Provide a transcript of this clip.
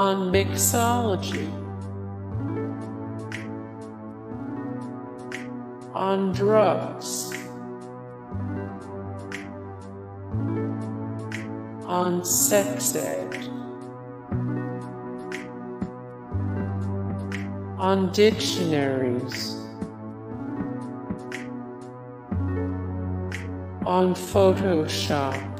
on mixology, on drugs, on sex ed, on dictionaries, on Photoshop.